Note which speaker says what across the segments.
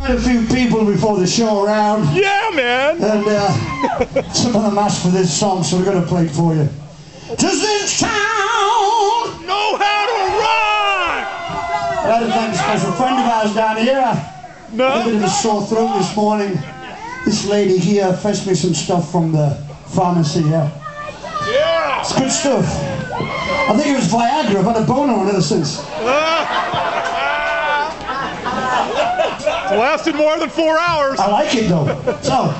Speaker 1: a few people before the show around,
Speaker 2: Yeah, man.
Speaker 1: and uh, some of them asked for this song, so we're going to play it for you. Does this town?
Speaker 2: Know how to rhyme.
Speaker 1: I had to thank a special friend of ours down here. Had a bit of a sore throat this morning. This lady here fetched me some stuff from the pharmacy here.
Speaker 2: Yeah.
Speaker 1: It's good stuff. I think it was Viagra. I've had a boner on ever since.
Speaker 2: Lasted more than four hours.
Speaker 1: I like it though. So,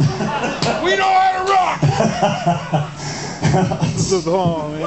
Speaker 2: We know how to rock. this is, oh, man.